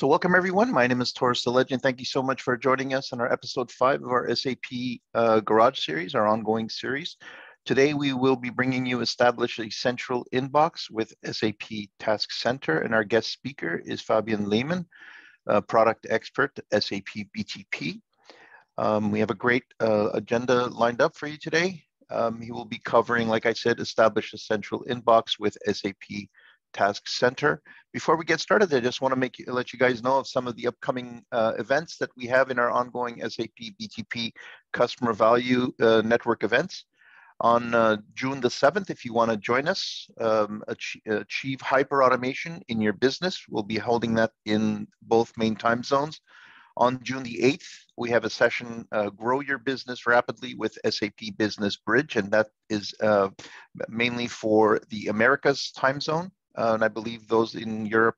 So welcome everyone. My name is Taurus the Legend. Thank you so much for joining us on our episode five of our SAP uh, Garage series, our ongoing series. Today we will be bringing you establish a central inbox with SAP Task Center, and our guest speaker is Fabian Lehmann, product expert SAP BTP. Um, we have a great uh, agenda lined up for you today. Um, he will be covering, like I said, establish a central inbox with SAP Task Center. Before we get started, I just want to make you, let you guys know of some of the upcoming uh, events that we have in our ongoing SAP BTP Customer Value uh, Network events. On uh, June the 7th, if you want to join us, um, achieve, achieve hyper automation in your business. We'll be holding that in both main time zones. On June the 8th, we have a session, uh, Grow Your Business Rapidly with SAP Business Bridge, and that is uh, mainly for the Americas time zone uh, and I believe those in Europe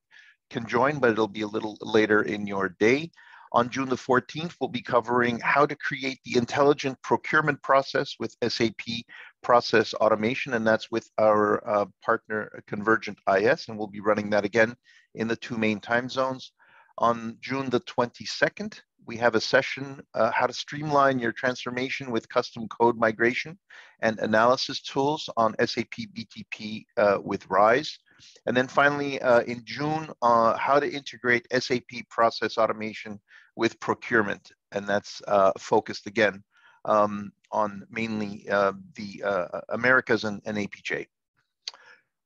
can join, but it'll be a little later in your day. On June the 14th, we'll be covering how to create the intelligent procurement process with SAP Process Automation, and that's with our uh, partner Convergent IS, and we'll be running that again in the two main time zones. On June the 22nd, we have a session, uh, how to streamline your transformation with custom code migration and analysis tools on SAP BTP uh, with RISE. And then finally, uh, in June, uh, how to integrate SAP process automation with procurement. And that's uh, focused again um, on mainly uh, the uh, Americas and, and APJ.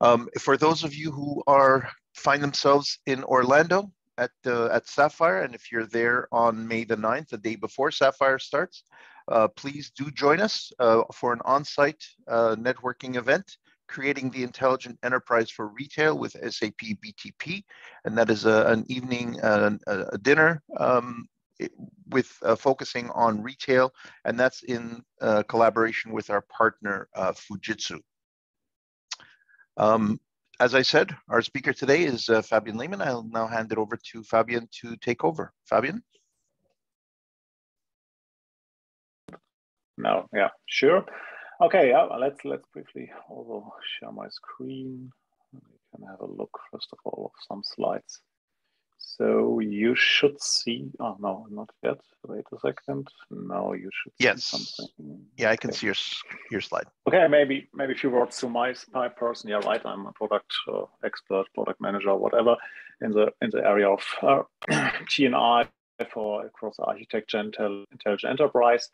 Um, for those of you who are find themselves in Orlando at, uh, at Sapphire, and if you're there on May the 9th, the day before Sapphire starts, please do join us for an on-site networking event creating the intelligent enterprise for retail with SAP BTP, and that is a, an evening uh, a dinner um, with uh, focusing on retail, and that's in uh, collaboration with our partner uh, Fujitsu. Um, as I said, our speaker today is uh, Fabian Lehmann. I'll now hand it over to Fabian to take over. Fabian? No, yeah, sure. Okay, yeah, let's let's briefly also share my screen. We can have a look first of all of some slides. So you should see. Oh no, not yet. Wait a second. Now you should yes. something. Yeah, I can see your your slide. Okay, maybe maybe a few words to my my person. Yeah, right. I'm a product uh, expert, product manager, whatever, in the in the area of uh, TNI for across architecture and intelligent enterprise.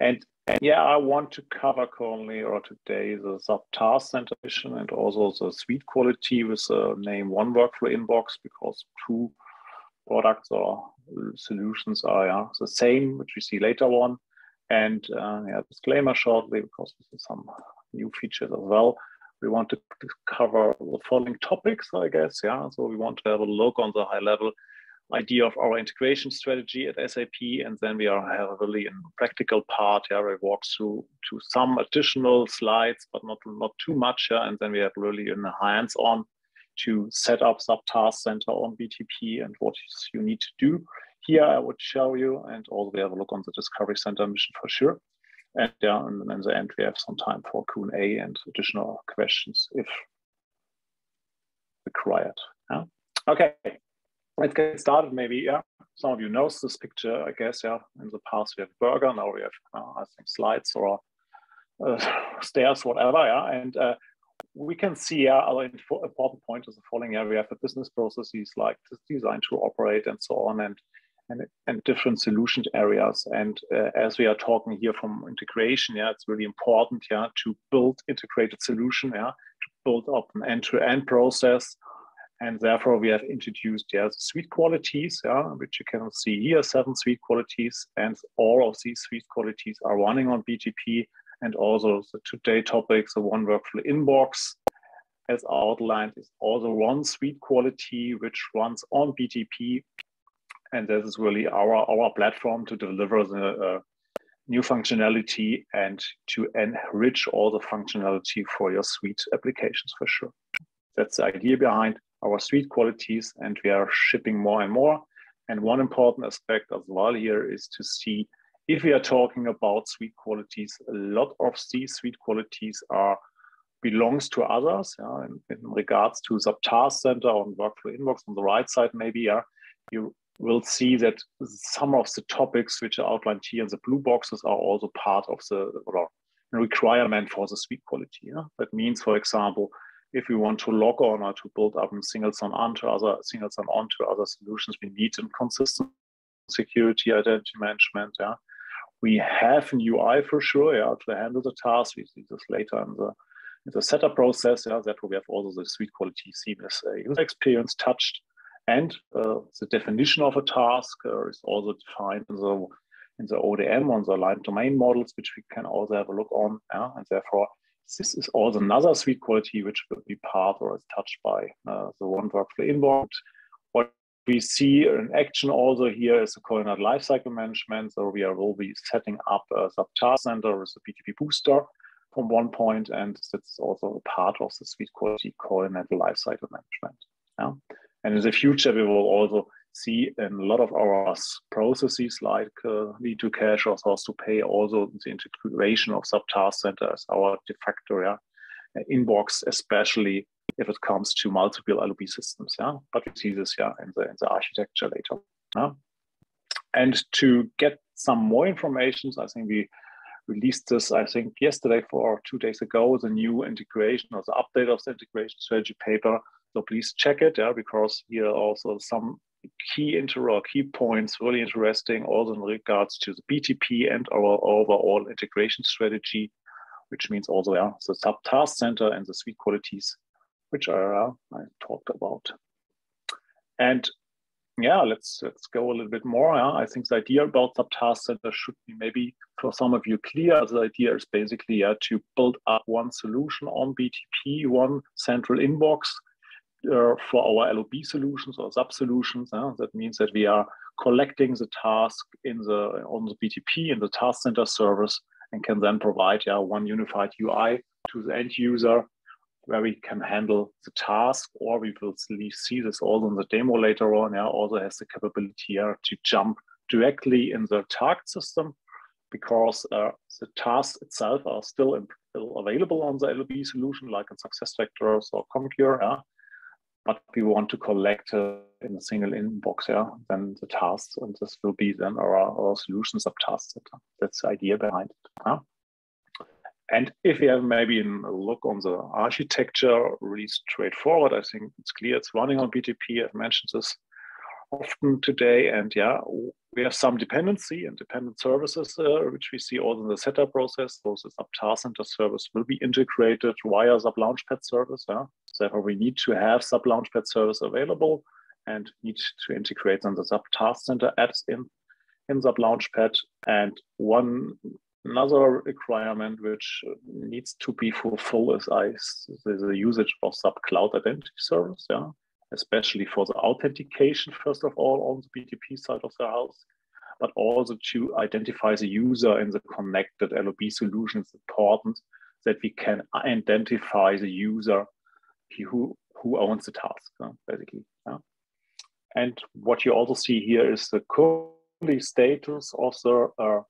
And, and yeah, I want to cover currently or today the SAP Task Center vision and also the suite quality with the name one workflow inbox because two products or solutions are yeah, the same, which we see later on. And uh, yeah, disclaimer shortly because this is some new features as well. We want to cover the following topics, I guess. Yeah, so we want to have a look on the high level idea of our integration strategy at SAP, and then we are heavily in the practical part. Yeah, we walk through to some additional slides, but not not too much. Yeah, and then we have really in the hands-on to set up SAP Task Center on BTP and what you need to do. Here I would show you, and also we have a look on the Discovery Center mission for sure. And yeah, and then in the end we have some time for Q&A and additional questions if required. Yeah? Okay, let's get started maybe yeah. Some of you knows this picture i guess yeah. In the past we have burger now we have uh, i think slides or uh, stairs whatever yeah. And uh, we can see yeah, other important point is the following yeah. We have the business processes like design to operate and so on and and, and different solution areas. And uh, as we are talking here from integration yeah it's really important yeah to build integrated solution yeah to build up an end-to-end -end process and therefore, we have introduced yeah, suite qualities, yeah, which you can see here, seven suite qualities. And all of these suite qualities are running on BTP. And also the today topics, the one workflow inbox, as outlined, is also one suite quality which runs on BTP. And this is really our, our platform to deliver the uh, new functionality and to enrich all the functionality for your suite applications for sure. That's the idea behind our suite qualities and we are shipping more and more. And one important aspect as well here is to see if we are talking about suite qualities, a lot of these suite qualities are belongs to others yeah, in, in, regards to SAP Task Center on workflow inbox on the right side maybe yeah you will see that some of the topics which are outlined here in the blue boxes are also part of the requirement for the suite quality. Yeah? That means, for example, if we want to log on or to build up single sign on to other single sign on to other solutions, we need a consistent security identity management. Yeah, we have an UI for sure. Yeah, to handle the task. We see this later in the in the setup process. Yeah, that we have also the suite quality seamless uh, user experience touched, and uh, the definition of a task uh, is also defined in the in the ODM on the line domain models, which we can also have a look on. Yeah, and therefore this is also another suite quality which will be part or is touched by uh, the one workflow involved. What we see in action also here is the coordinate lifecycle management. So we are, will be setting up a SAP Task Center with a BTP booster from one point, and that's also a part of the suite quality coordinate lifecycle management. Yeah? And in the future, we will also see in a lot of our processes like uh, lead to cash or source to pay, also the integration of SAP Task Centers, our de facto yeah, inbox, especially if it comes to multiple LOB systems. Yeah, but we see this yeah in the in the architecture later. Yeah? And to get some more information, I think we released this, I think, yesterday for two days ago, the new integration or the update of the integration strategy paper. So please check it, yeah, because here also some key inter or key points really interesting also in regards to the BTP and our overall integration strategy, which means also yeah, the SAP Task Center and the suite qualities, which are uh, I talked about. And yeah, let's let's go a little bit more. Yeah? I think the idea about SAP Task Center should be maybe for some of you clear. The idea is basically yeah, to build up one solution on BTP, one central inbox for our LOB solutions or sub solutions. Uh, that means that we are collecting the task in the on the BTP in the task center service and can then provide yeah, one unified UI to the end user where we can handle the task or we will see this also in the demo later on. Yeah, also has the capability here to jump directly in the target system because uh, the tasks itself are still, still available on the LOB solution like in SuccessFactors or Concur. Yeah? But we want to collect uh, in a single inbox, yeah, then the tasks, and this will be then our, our solutions of tasks. That's the idea behind it. Huh? And if we have maybe a look on the architecture, really straightforward, I think it's clear it's running on BTP. I've mentioned this often today. And yeah, we have some dependency and dependent services, uh, which we see also in the setup process. So the task center service will be integrated via SAP Launchpad service. Yeah? Therefore, we need to have SAP Launchpad service available and need to integrate on the SAP Task Center apps in, in SAP Launchpad. And one another requirement which needs to be fulfilled is I, the usage of SAP Cloud Identity Service. Yeah especially for the authentication, first of all, on the BTP side of the house, but also to identify the user in the connected LOB solution. It's important that we can identify the user who, who owns the task, basically. Yeah. And what you also see here is the current status of the uh,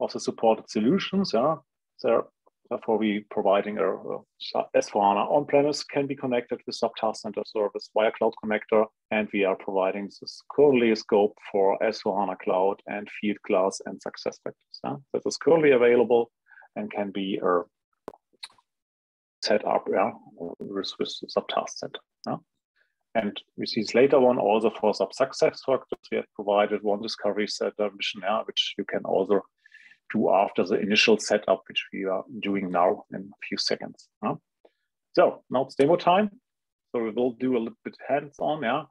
of the supported solutions. Yeah, there Therefore, we providing a, a S4HANA on-premise can be connected with SAP Task Center service via Cloud Connector, and we are providing this currently scope for S4HANA Cloud and Fieldglass and SuccessFactors. Yeah? That is currently available and can be uh, set up yeah, with, with SAP Task Center. Yeah? And we see this later one also for SAP SuccessFactors. We have provided one discovery set mission, yeah, which you can also do after the initial setup, which we are doing now in a few seconds. Huh? So now it's demo time. So we will do a little bit hands-on, yeah.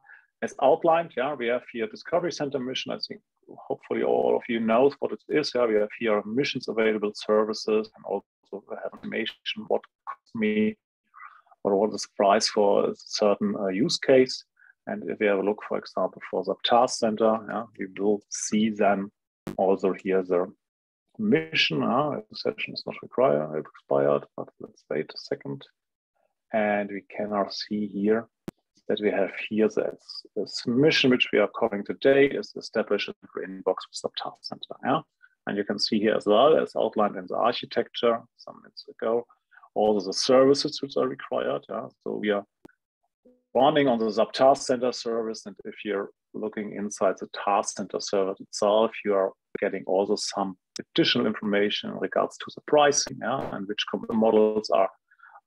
As outlined, yeah, we have here Discovery Center mission. I think hopefully all of you knows what it is. Yeah, we have here missions available, services, and also have information what cost me or what is the price for a certain uh, use case. And if we have a look, for example, for the task center, yeah, we will see then also here the mission. Uh, session is not required, it expired, but let's wait a second. And we can now see here that we have here that this mission which we are calling today is established in the inbox with task center. Yeah? And you can see here as well as outlined in the architecture some minutes ago, all the services which are required. Yeah? So we are running on the task center service. And if you're looking inside the task center server itself, you are getting also some additional information in regards to the pricing yeah, and which models are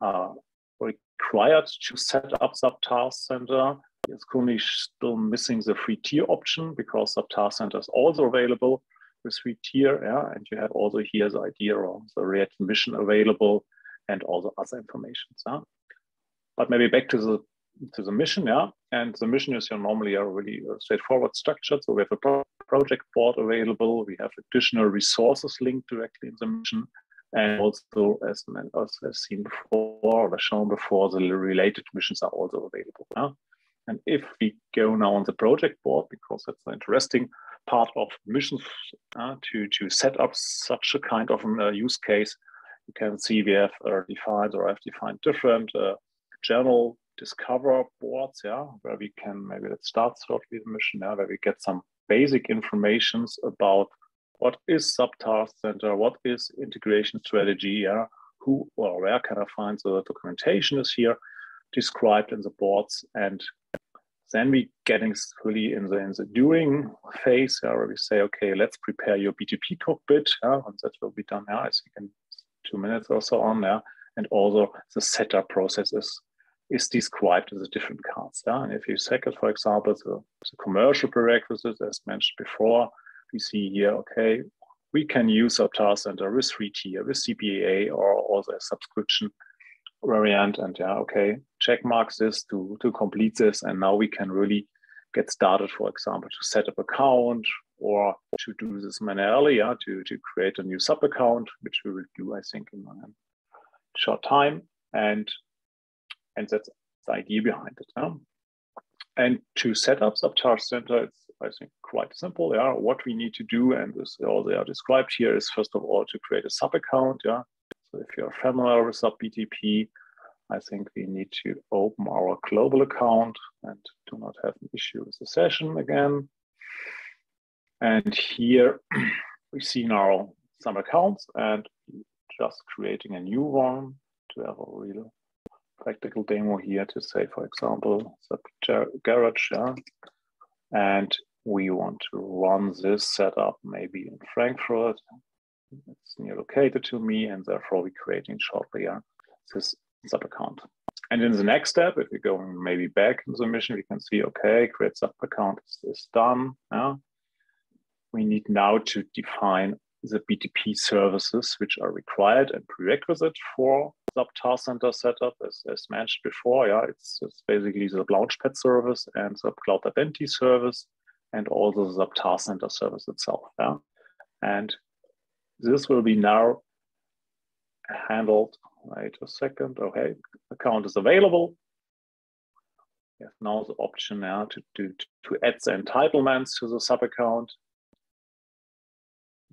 uh, required to set up task center. It's currently still missing the free tier option because task center is also available with free tier. Yeah, and you have also here the idea of the React mission available and also other information. Yeah? But maybe back to the to the mission, yeah. And the mission is you know, normally a really uh, straightforward structure. So we have a pro project board available. We have additional resources linked directly in the mission. And also, as, as I've seen before or shown before, the related missions are also available. Yeah? And if we go now on the project board, because that's an interesting part of missions uh, to, to set up such a kind of uh, use case, you can see we have uh, defined or have defined different uh, general discover boards, yeah, where we can maybe let's start shortly the mission, yeah, where we get some basic informations about what is subtask center, what is integration strategy, yeah, who or where can I find the documentation is here described in the boards, and then we getting really in the in the doing phase, yeah, where we say, okay, let's prepare your BTP cockpit, yeah, and that will be done now, I think in two minutes or so on, yeah, and also the setup process is is described as the different cards. Yeah? And if you second, for example, the, the commercial prerequisites, as mentioned before, we see here, okay, we can use our task center with free tier, with CPA, or also a subscription variant. And yeah, okay, check marks this to, to complete this. And now we can really get started, for example, to set up account or to do this manually, yeah, to, to create a new sub account, which we will do, I think, in a short time. And and that's the idea behind it. Yeah? And to set up SAP Task Center, it's I think quite simple. Yeah, what we need to do, and this all they are described here, is first of all to create a sub account. Yeah, so if you're familiar with SAP BTP, I think we need to open our global account and do not have an issue with the session again. And here we see now some accounts and just creating a new one to have a real practical demo here to say, for example, garage, yeah? and we want to run this setup maybe in Frankfurt. It's near located to me, and therefore we're creating shortly yeah, this sub account. And in the next step, if we go maybe back in the mission, we can see, okay, create sub account is, is done. Yeah? We need now to define the BTP services which are required and prerequisite for SAP Task Center setup, as, as mentioned before. Yeah, it's, it's basically the Launchpad service and the Cloud Identity service, and also the SAP Task Center service itself. Yeah, and this will be now handled. Wait a second. Okay, account is available. We have now the option now to, to, to add the entitlements to the sub account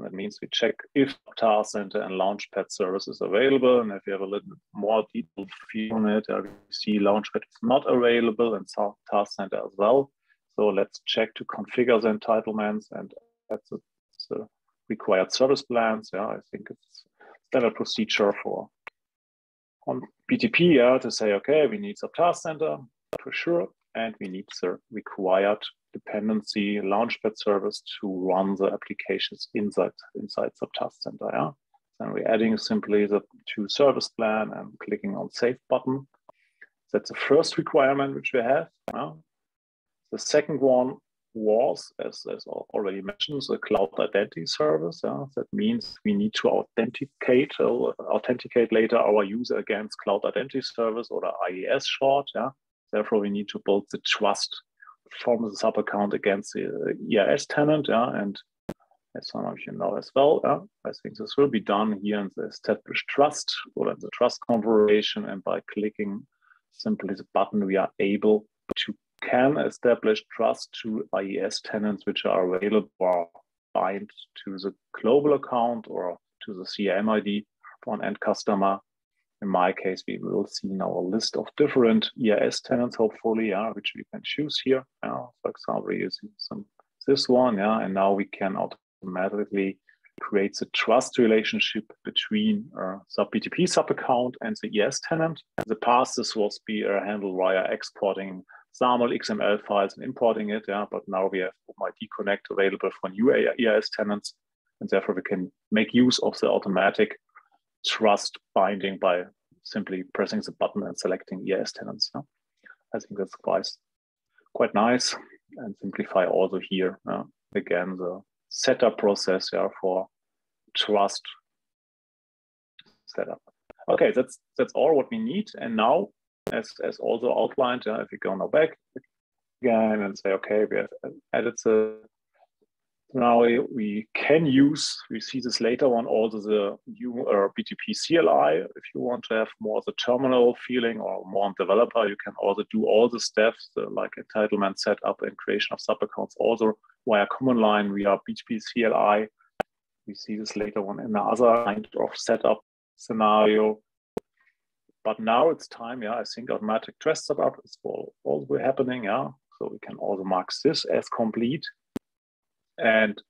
that means we check if Task Center and Launchpad service is available. And if you have a little more detailed view on it, we see Launchpad is not available and Task Center as well. So let's check to configure the entitlements and add the, required service plans. Yeah, I think it's standard procedure for on BTP yeah, to say, okay, we need SAP Task Center for sure, and we need the required dependency launchpad service to run the applications inside inside SAP Task Center. Yeah. Then we're adding simply the to service plan and clicking on save button. That's the first requirement which we have. Yeah. The second one was, as, as already mentioned, the cloud identity service. Yeah. That means we need to authenticate uh, authenticate later our user against cloud identity service or the IAS short. Yeah. Therefore, we need to build the trust from the sub account against the uh, IAS tenant, yeah, and as some of you know as well, yeah, I think this will be done here in the established trust or in the trust configuration, and by clicking simply the button, we are able to can establish trust to IAS tenants which are available or bind to the global account or to the CRM ID for an end customer in my case, we will see now a list of different IAS tenants, hopefully, yeah, which we can choose here. Yeah. For example, using some this one, yeah, and now we can automatically create the trust relationship between uh, SAP BTP sub account and the ES tenant. In the past, this was be uh, handled via exporting SAML XML files and importing it. Yeah, but now we have OpenID Connect available for new IAS tenants, and therefore we can make use of the automatic trust binding by simply pressing the button and selecting IAS tenants. Yeah? I think that's quite quite nice and simplify also here again the setup process yeah, for trust setup. Okay, that's that's all what we need. And now, as as also outlined, uh, if we go now back again and say, okay, we have added the now we can use, we see this later on, also the new uh, BTP CLI. If you want to have more the terminal feeling or more on developer, you can also do all the steps uh, like entitlement setup and creation of sub-accounts also via command line via BTP CLI. We see this later on in another kind of setup scenario. But now it's time, yeah, I think automatic trust setup is also happening, yeah. So we can also mark this as complete and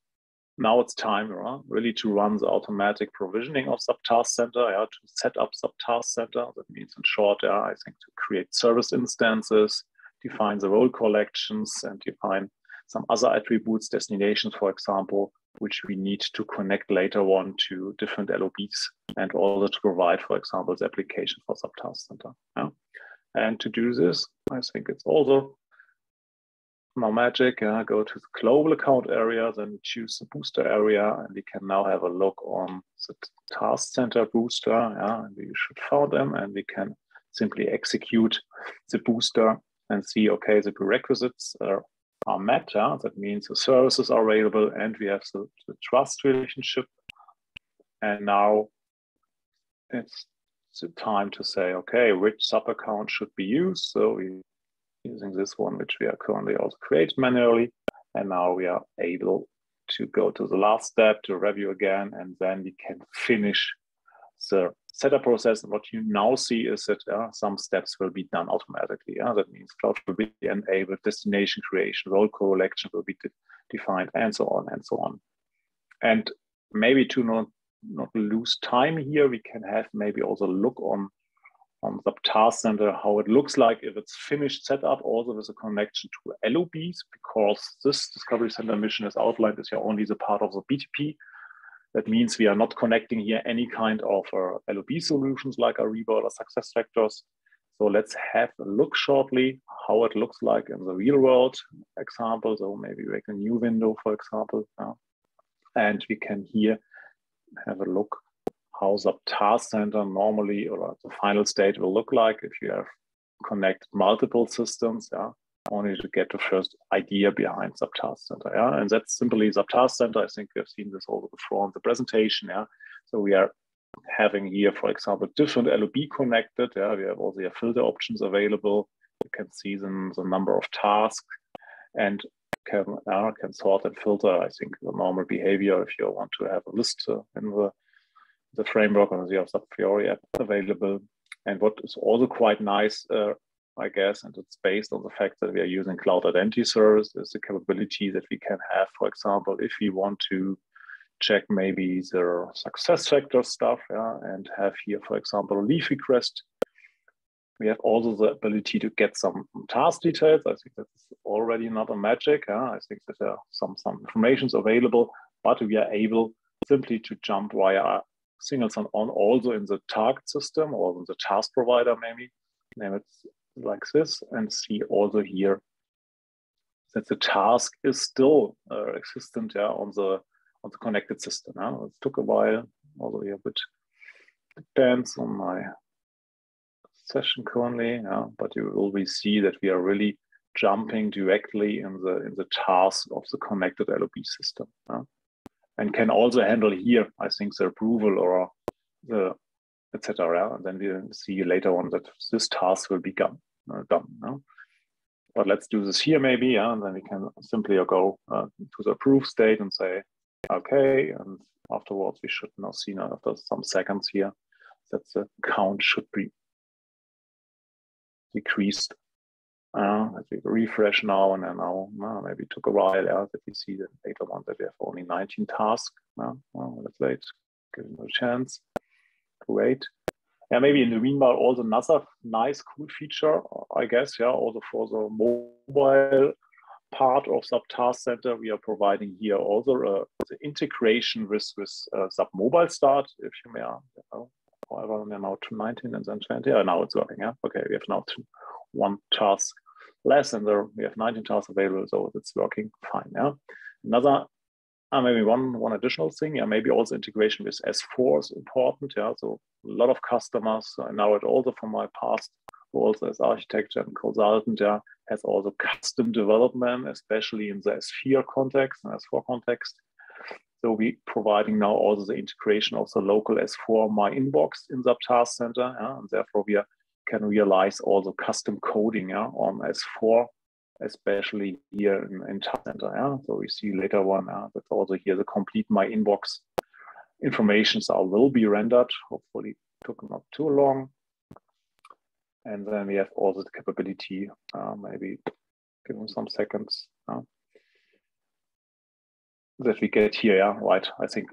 now it's time really to run the automatic provisioning of SAP Task Center, yeah, to set up SAP Task Center. That means in short, yeah, I think to create service instances, define the role collections and define some other attributes, destinations, for example, which we need to connect later on to different LOBs and also to provide, for example, the application for SAP Task Center. Yeah? And to do this, I think it's also now magic, uh, go to the global account area, then choose the booster area, and we can now have a look on the task center booster. Yeah, and we should find them, and we can simply execute the booster and see, okay, the prerequisites are, are met. Yeah? That means the services are available and we have the, the trust relationship. And now it's the time to say, okay, which sub account should be used. So we using this one, which we are currently also created manually. And now we are able to go to the last step to review again, and then we can finish the setup process. And what you now see is that uh, some steps will be done automatically. That means cloud will be enabled, destination creation, role collection will be de defined, and so on and so on. And maybe to not, not lose time here, we can have maybe also look on on the task center, how it looks like if it's finished setup, also with a connection to LOBs, because this Discovery Center mission is outlined is here only the part of the BTP. That means we are not connecting here any kind of uh, LOB solutions like Ariba or SuccessFactors. So let's have a look shortly how it looks like in the real world example. So maybe make a new window, for example. And we can here have a look how the task center normally or the final state will look like if you have connect multiple systems, yeah, only to get the first idea behind SAP Task Center, yeah, and that's simply SAP Task Center. I think we've seen this over before in the presentation, yeah. So we are having here, for example, different LOB connected, yeah. We have all the filter options available. You can see them, the number of tasks, and can uh, can sort and filter. I think the normal behavior if you want to have a list uh, in the the framework on the SAP Fiori app available. And what is also quite nice, uh, I guess, and it's based on the fact that we are using Cloud Identity Service, is the capability that we can have, for example, if we want to check maybe the success factor stuff yeah, and have here, for example, a leave request. We have also the ability to get some task details. I think that's already not a magic. I think that there are some, some informations available, but we are able simply to jump via single sign-on also in the target system or in the task provider, maybe name it like this, and see also here that the task is still uh, existent yeah, on the on the connected system. Yeah? It took a while, although a bit depends on my session currently, yeah? but you will see that we are really jumping directly in the in the task of the connected LOB system. Yeah? And can also handle here, I think, the approval or the etc. And then we see later on that this task will be done. Uh, done no? But let's do this here maybe, yeah, and then we can simply go uh, to the approve state and say, okay, and afterwards we should now see now after some seconds here that the count should be decreased uh, as we refresh now and then now uh, maybe took a while yeah, that we see the later one that we have only 19 tasks. Uh, well, let's wait, give them a chance wait. yeah, maybe in the meanwhile, also another nice, cool feature, I guess, yeah, also for the mobile part of SAP Task Center, we are providing here also uh, the integration with, with uh, SAP Mobile Start, if you may, you however, we're now to 19 and then 20. Oh, now it's working, yeah? Okay, we have now one task less and there we have 19 tasks available, so it's working fine, yeah? Another uh, maybe one one additional thing, yeah, maybe also integration with S4 is important. Yeah, so a lot of customers. I know it also from my past roles as architect and consultant. Yeah, has also custom development, especially in the S4 context and S4 context. So we providing now also the integration of the local S4 My Inbox in the Task Center, yeah, and therefore we are, can realize also custom coding yeah, on S4 especially here in, in Task Center. Yeah? So we see later one yeah, that also here the complete my inbox informations are will be rendered. Hopefully took not too long. And then we have also the capability, uh, maybe give them some seconds. Uh, that we get here, yeah, right. I think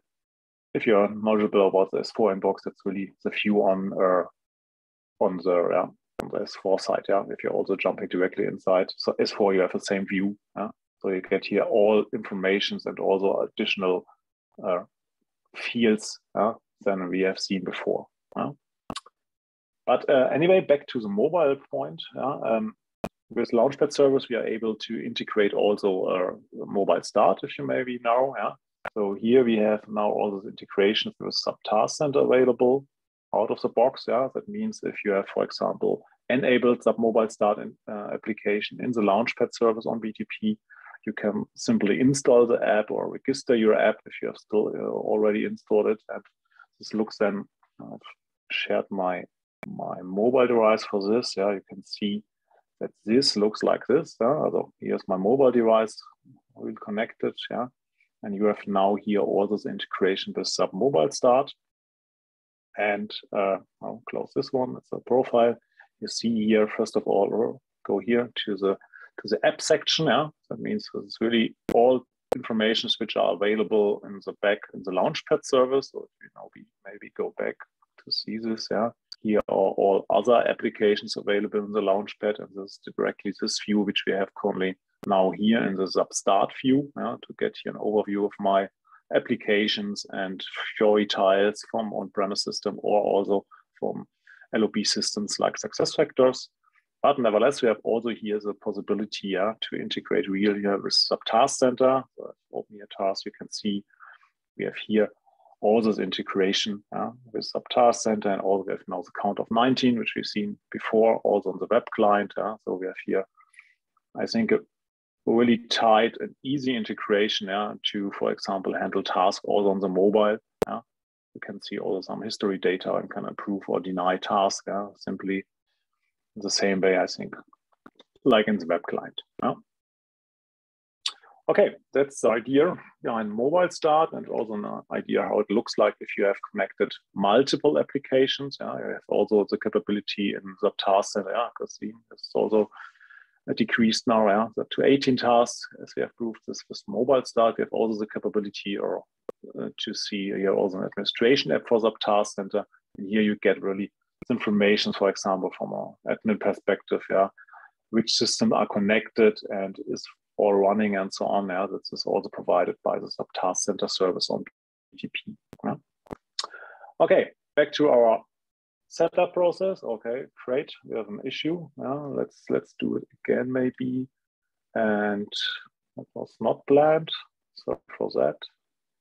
if you're knowledgeable about the S4 inbox, that's really the view on uh, on the yeah, on the S4 side, yeah, if you're also jumping directly inside. So S4, you have the same view. Yeah? So you get here all informations and also additional uh, fields yeah, than we have seen before. Yeah? But uh, anyway, back to the mobile point. Yeah? Um, with Launchpad service, we are able to integrate also a mobile start, if you maybe know. Yeah? So here we have now all those integrations with Subtask Task Center available out of the box. Yeah, that means if you have, for example, enabled SAP Mobile Start in, uh, application in the Launchpad service on BTP, you can simply install the app or register your app if you have still uh, already installed it. And this looks then, I've shared my, my mobile device for this. Yeah, you can see that this looks like this. So here's my mobile device, we'll connect it. Yeah, and you have now here all this integration with SAP Mobile Start. And uh, I'll close this one. It's a profile. You see here, first of all, go here to the to the app section. Yeah, that means it's really all informations which are available in the back in the Launchpad service. So you know, we maybe go back to see this. Yeah, here are all other applications available in the Launchpad, and this is directly this view which we have currently now here in the SAP Start view. Yeah, to get here an overview of my applications and Fiori tiles from on-premise system or also from LOB systems like SuccessFactors. But nevertheless, we have also here the possibility yeah, to integrate really here with SAP Task Center. So open here task, you can see we have here all this integration yeah, with SAP Task Center and all we have now the count of 19, which we've seen before, also on the web client. Yeah. So we have here, I think, a really tight and easy integration yeah, to, for example, handle tasks also on the mobile. Yeah. You can see also some history data and can approve or deny tasks yeah, simply the same way, I think, like in the web client. Okay, that's the idea behind mobile start and also an idea how it looks like if you have connected multiple applications. Yeah, you have also the capability in the task center, yeah, because it's also decreased now yeah, to 18 tasks as we have proved this with mobile start. We have also the capability or uh, to see here also an administration app for SAP Task Center. And here you get really information, for example, from an admin perspective, yeah, which systems are connected and is all running and so on. Yeah, this is also provided by the SAP Task Center service on BTP. Yeah. Okay, back to our setup process. Okay, great. We have an issue. Yeah, let's let's do it again maybe. And that was not planned. So for that,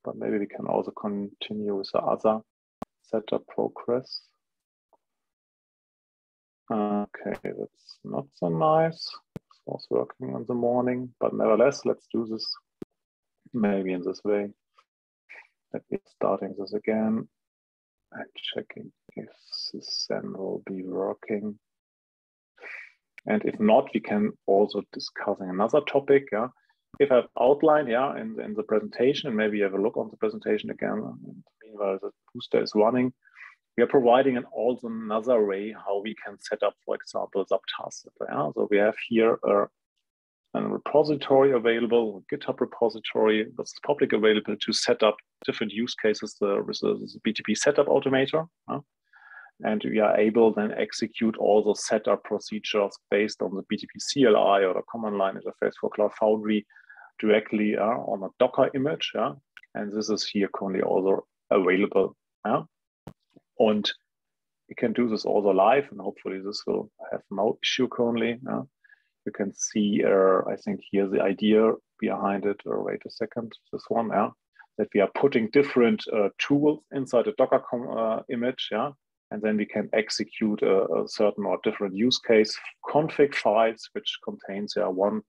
but maybe we can also continue with the other setup progress. Okay, that's not so nice. Was working in the morning, but nevertheless, let's do this maybe in this way. Let me starting this again and checking if this then will be working. And if not, we can also discussing another topic. Yeah. If I've outlined, yeah, in, in the presentation, and maybe have a look on the presentation again. And meanwhile, the booster is running. We are providing an also another way how we can set up, for example, subtasks. Yeah? So we have here a, a repository available, GitHub repository that's public available to set up different use cases with the, BTP setup automator. and we are able then execute all the setup procedures based on the BTP CLI or the command line interface for Cloud Foundry directly uh, on a Docker image. Yeah? And this is here currently also available. Yeah? And we can do this also live, and hopefully this will have no issue currently. Yeah? You can see, uh, I think here the idea behind it, or wait a second, this one, yeah, that we are putting different uh, tools inside a Docker uh, image, yeah, and then we can execute a, a, certain or different use case config files, which contains yeah, one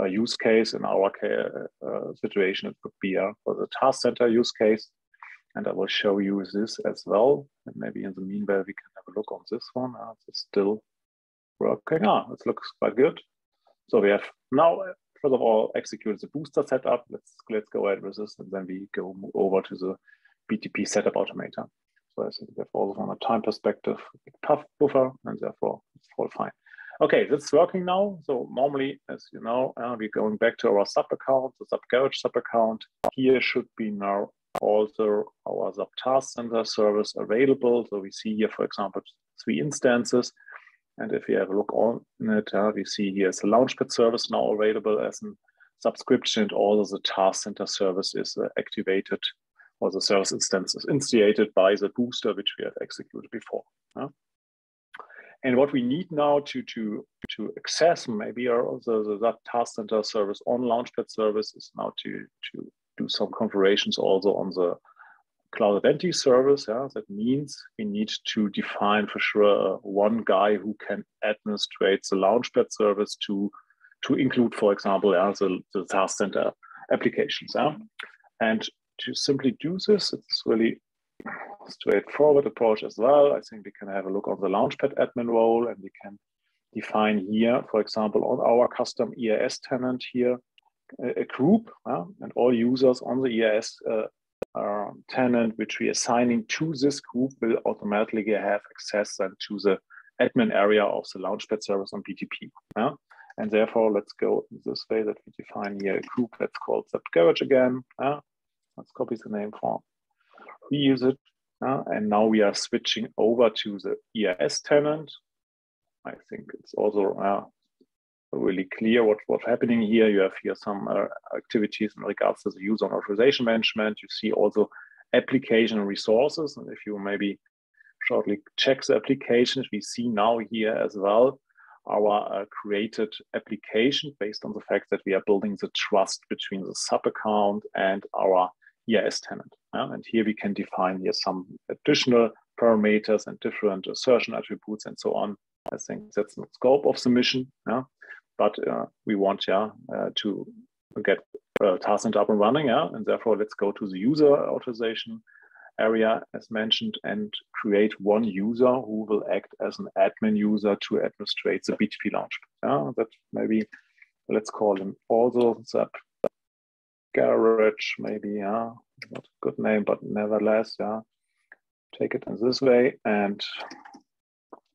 uh, use case. In our uh, situation, it could be uh, for the task center use case. And I will show you this as well. And maybe in the meanwhile, we can have a look on this one. Uh, it's still working. Ah, it looks quite good. So we have now, first of all, executed the booster setup. Let's let's go ahead with this, and then we go over to the BTP setup automator. So I think we have also from a time perspective, tough buffer, and therefore it's all fine. Okay, that's working now. So normally, as you know, uh, we're going back to our sub account, the sub garage sub account. Here should be now also our SAP Task Center service available. So we see here, for example, three instances. And if you have a look on it, uh, we see here is a Launchpad service now available as a subscription, and all of the task center service is uh, activated or the service instance is initiated by the booster which we have executed before. And what we need now to, to, to access maybe our, the, that task center service on Launchpad service is now to, to do some configurations also on the Cloud Identity service. Yeah? That means we need to define for sure uh, one guy who can administrate the Launchpad service to, to include, for example, yeah, the, the task center applications. Yeah? And to simply do this. It's really straightforward approach as well. I think we can have a look on the Launchpad admin role and we can define here, for example, on our custom IAS tenant here, a, group and all users on the IAS uh, tenant, which we are assigning to this group will automatically have access then to the admin area of the Launchpad service on BTP. Uh, and therefore, let's go this way that we define here a group that's called Sub Garage again. Uh, Let's copy the name form, reuse it. Uh, and now we are switching over to the IAS tenant. I think it's also uh, really clear what, what's happening here. You have here some uh, activities in regards to the user authorization management. You see also application resources. And if you maybe shortly check the applications, we see now here as well our uh, created application based on the fact that we are building the trust between the sub account and our IAS tenant. Yeah? And here we can define here some additional parameters and different assertion attributes and so on. I think that's the scope of the mission. Yeah? But uh, we want yeah, uh, to get uh, Taskcenter up and running. Yeah? And therefore, let's go to the user authorization area as mentioned and create one user who will act as an admin user to administrate the BTP launch. Yeah, that maybe let's call him also the garage, maybe, yeah, not a good name, but nevertheless, yeah, take it in this way. And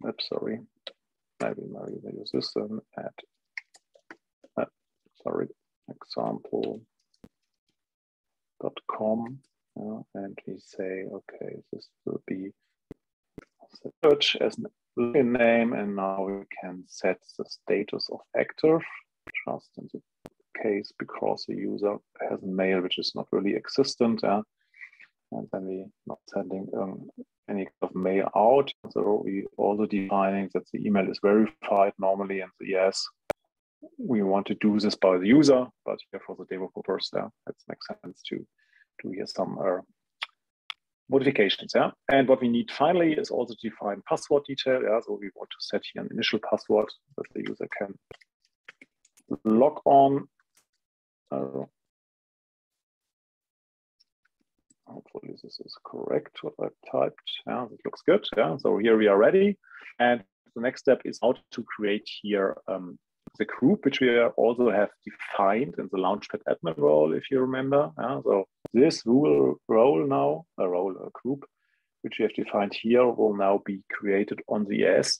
oops, sorry, maybe maybe use this then at, uh, sorry, example com, yeah, and we say, okay, this will be search as an login name, and now we can set the status of active, just in the case because the user has a mail which is not really existent. Yeah? And then we not sending um, any kind of mail out. So we also defining that the email is verified normally and the yes, we want to do this by the user, but here for the purpose, yeah, it makes sense to do here some uh, modifications. Yeah. And what we need finally is also to define password detail. Yeah. So we want to set here an initial password that the user can log on uh, hopefully this is correct what I typed. Yeah, it looks good. Yeah, so here we are ready. And the next step is how to create here um, the group, which we also have defined in the Launchpad admin role, if you remember. So this rule role now, a role, a group, which we have defined here, will now be created on the IAS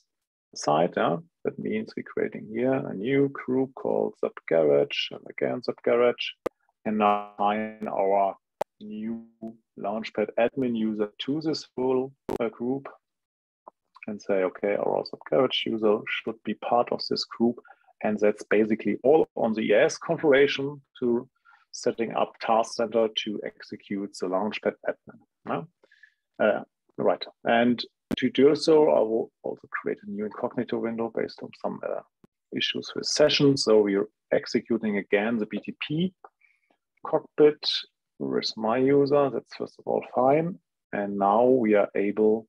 side. Yeah? That means we're creating here a new group called subgarage and again subgarage and now our new Launchpad admin user to this full uh, group. and say, okay, our subcarriage user should be part of this group. And that's basically all on the ES configuration to setting up Task Center to execute the Launchpad admin. Uh, right. And to do so, I will also create a new incognito window based on some uh, issues with sessions. So we're executing again the BTP cockpit with my user. That's first of all fine. And now we are able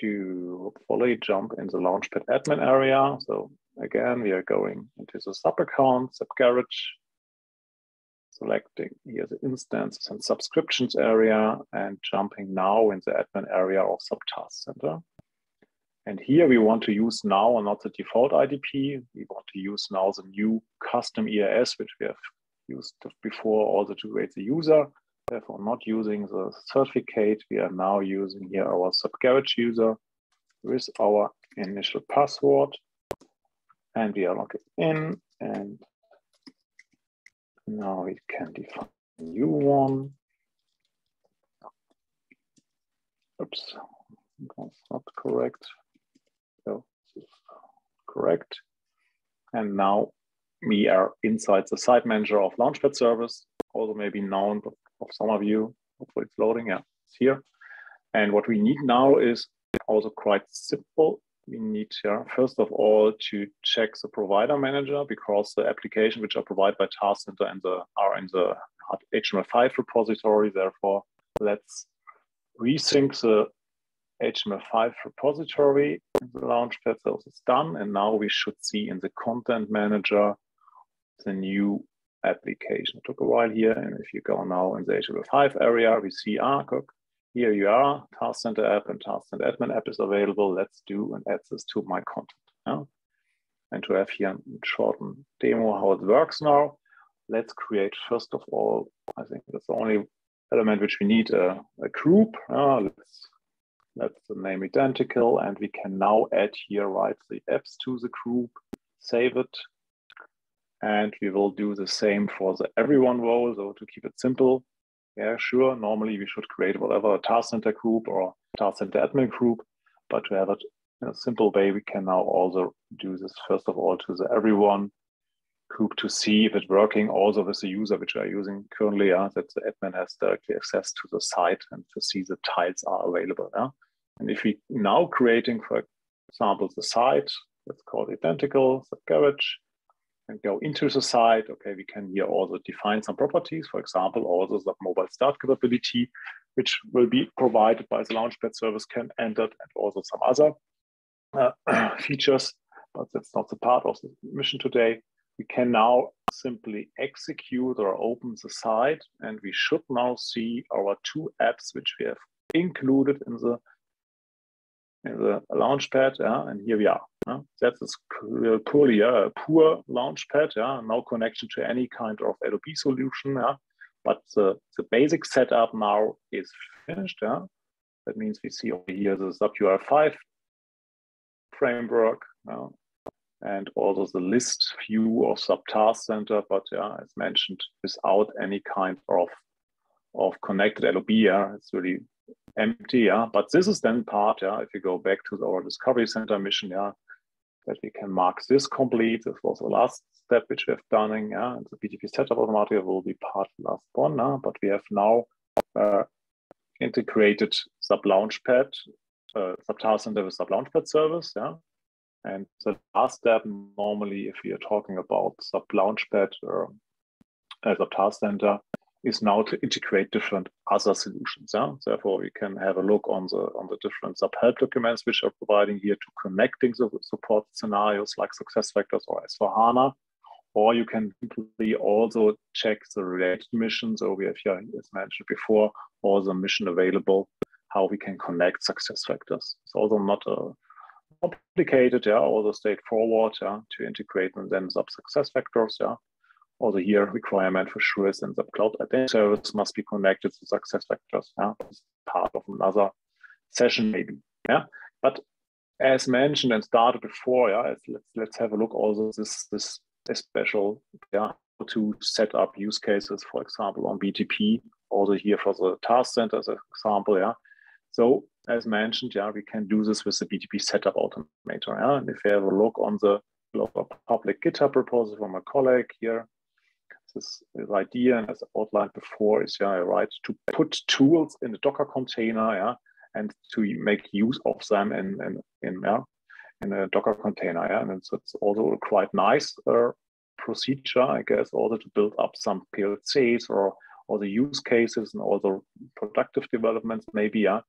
to hopefully jump in the Launchpad admin area. So again, we are going into the sub account, SAP Garage, selecting here the instances and subscriptions area and jumping now in the admin area of SAP Task Center. And here we want to use now and not the default IDP. We want to use now the new custom IAS, which we have used before also to create the user. Therefore, not using the certificate, we are now using here our subgarage user with our initial password. And we are logging in and now we can define a new one. Oops, that's not correct. So correct. And now we are inside the site manager of Launchpad service, also maybe known of some of you. Hopefully it's loading, yeah, it's here. And what we need now is also quite simple we need here, first of all, to check the provider manager because the application which are provided by Task Center and the, are in the HTML5 repository. Therefore, let's resync the HTML5 repository in the Launchpad. So it's done. And now we should see in the content manager the new application. It took a while here. And if you go now in the HTML5 area, we see, ah, here you are, Task Center app and Task Center admin app is available. Let's do add this to my content. Yeah? And to have here a short demo how it works now, let's create first of all, I think that's the only element which we need a, a group. Uh, let's let the name identical and we can now add here, write the apps to the group, save it. And we will do the same for the everyone role. So to keep it simple, yeah, sure. Normally we should create whatever task center group or task center admin group, but to have it in a simple way, we can now also do this first of all to the everyone group to see if it's working also with the user which we are using currently, yeah, that the admin has directly access to the site and to see the tiles are available. Yeah? And if we now creating, for example, the site, let's call it identical, the garage, and go into the site. Okay, we can here also define some properties, for example, also the mobile start capability, which will be provided by the Launchpad service can enter and also some other uh, features, but that's not the part of the mission today. We can now simply execute or open the site and we should now see our two apps which we have included in the the Launchpad, yeah, and here we are. Yeah. That is purely a poor Launchpad, yeah, no connection to any kind of LOB solution, yeah. But the, the basic setup now is finished, yeah. That means we see over here the UI5 framework, yeah, and also the list view of SAP Task Center, but yeah, as mentioned, without any kind of of connected LOB, yeah, it's really empty, yeah. But this is then part, yeah, if you go back to the our Discovery Center mission, yeah, that we can mark this complete. This was the last step which we have done, yeah, and the BTP setup automatic will be part last one, yeah? but we have now uh, integrated SAP Launchpad, uh, SAP Task Center with SAP Launchpad service, yeah. And the last step, normally, if are talking about SAP Launchpad or uh, SAP Task Center, is now to integrate different other solutions. Yeah? Therefore, we can have a look on the on the different SAP Help documents which are providing here to connecting the support scenarios like SuccessFactors or S/4HANA. Or you can simply also check the related missions. So we have here, as mentioned before, all the mission available, how we can connect success SuccessFactors. It's also not a uh, complicated, yeah, also straightforward, yeah, to integrate and then SAP SuccessFactors, yeah also here requirement for sure is that the cloud identity service must be connected to SuccessFactors. Yeah, it's part of another session maybe. Yeah, but as mentioned and started before, yeah, let's let's have a look also this this special yeah to set up use cases, for example, on BTP. Also here for the task center as an example. Yeah, so as mentioned, yeah, we can do this with the BTP setup automator. Yeah? And if you have a look on the public GitHub repository from a colleague here, this, idea, and as outlined before, is yeah, right to put tools in the Docker container, yeah, and to make use of them in in, in yeah, in a Docker container, yeah, and so it's also a quite nice uh, procedure, I guess, also to build up some PLCs or all the use cases and all the productive developments, maybe, yeah,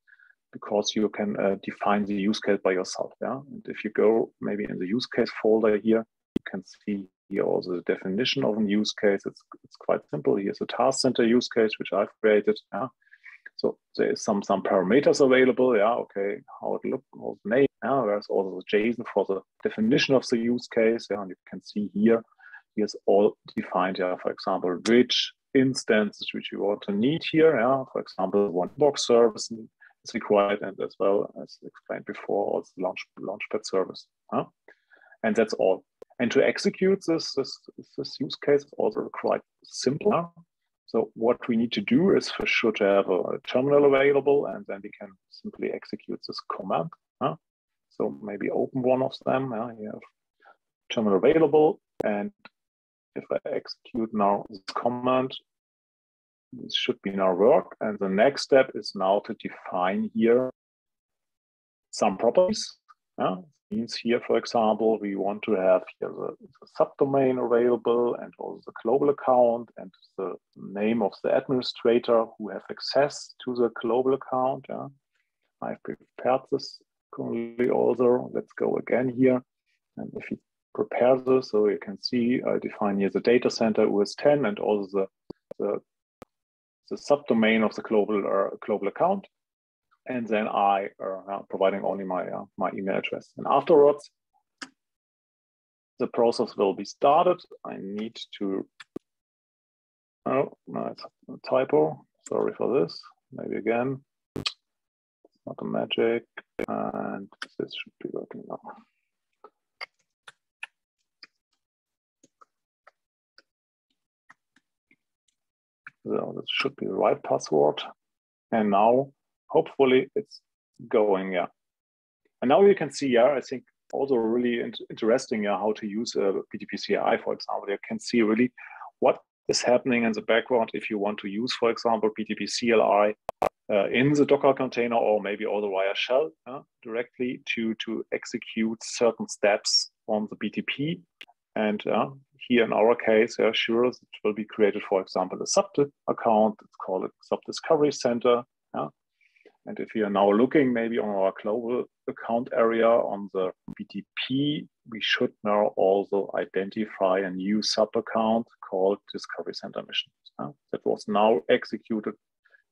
because you can uh, define the use case by yourself, yeah. And if you go maybe in the use case folder here, you can see here also the definition of a use case. It's, it's quite simple. Here's a task center use case, which I've created. Yeah. So there is some some parameters available. Yeah. Okay. How it look, how the name. Yeah. There's also the JSON for the definition of the use case. Yeah. And you can see here, here's all defined. Yeah. For example, which instances which you want to need here. Yeah. For example, one box service is required, and as well as explained before, also launch launchpad service. Huh? And that's all. And to execute this, this, this use case is also quite simple. So what we need to do is for sure to have a terminal available, and then we can simply execute this command. Huh? So maybe open one of them. You have terminal available, and if I execute now this command, this should be now work. And the next step is now to define here some properties. Yeah? means here, for example, we want to have here the, the, subdomain available and also the global account and the name of the administrator who have access to the global account. Yeah. I've prepared this currently also. Let's go again here. And if you prepare this, so you can see I define here the data center OS 10 and also the, the, the subdomain of the global uh, global account and then I uh, providing only my uh, my email address. And afterwards, the process will be started. I need to. Oh, no, it's a typo. Sorry for this. Maybe again. It's not a magic, and this should be working now. So this should be the right password. And now hopefully it's going, yeah. And now you can see, yeah, I think also really interesting, yeah, how to use a BTP CLI, for example. You can see really what is happening in the background if you want to use, for example, BTP CLI uh, in the Docker container or maybe also via shell uh, directly to, to execute certain steps on the BTP. And uh, here in our case, yeah, sure, it will be created, for example, a sub account. It's called a sub discovery center. Yeah? And if you are now looking maybe on our global account area on the BTP, we should now also identify a new sub account called Discovery Center Mission uh, that was now executed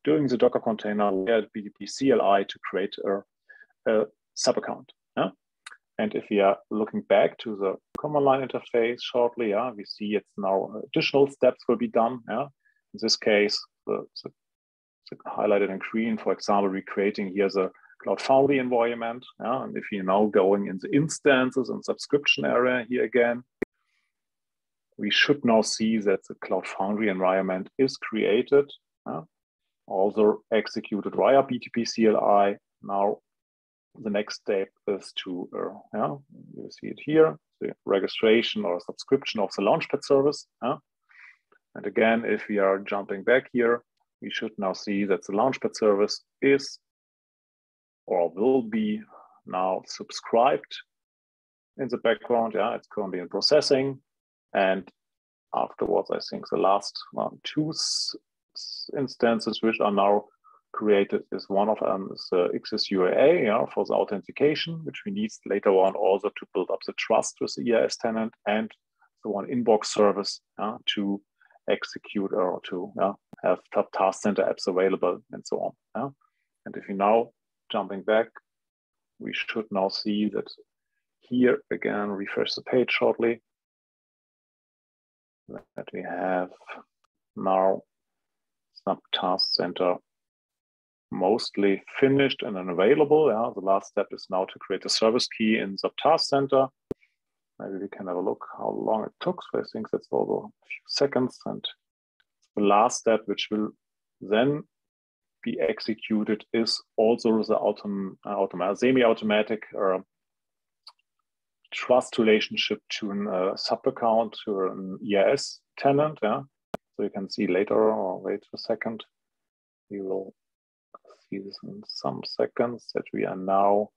during the Docker container at BTP CLI to create a, a sub account. And if we are looking back to the command line interface shortly, yeah, we see it's now additional steps will be done. Yeah? In this case, the, the highlighted in green, for example, recreating here the Cloud Foundry environment. Yeah? And if you're now going in the instances and subscription area here again, we should now see that the Cloud Foundry environment is created, yeah? also executed via BTP CLI. Now, the next step is to, uh, yeah, you see it here, the registration or subscription of the Launchpad service. Yeah? And again, if we are jumping back here, we should now see that the Launchpad service is or will be now subscribed in the background. Yeah, it's currently in processing. And afterwards, I think the last two instances which are now created is one of them is the XSUAA yeah, for the authentication, which we need later on also to build up the trust with the IAS tenant and the one inbox service yeah, to execute or to yeah, have top task center apps available and so on. Yeah? And if you now jumping back, we should now see that here again, refresh the page shortly, that we have now some task center mostly finished and available. Yeah, the last step is now to create a service key in the task center. Maybe we can have a look how long it took. So I think that's over a few seconds. And the last step, which will then be executed is also the autom automatic, semi-automatic uh, trust relationship to a uh, sub account to an IAS tenant. Yeah, so you can see later or wait a second. We will see this in some seconds that we are now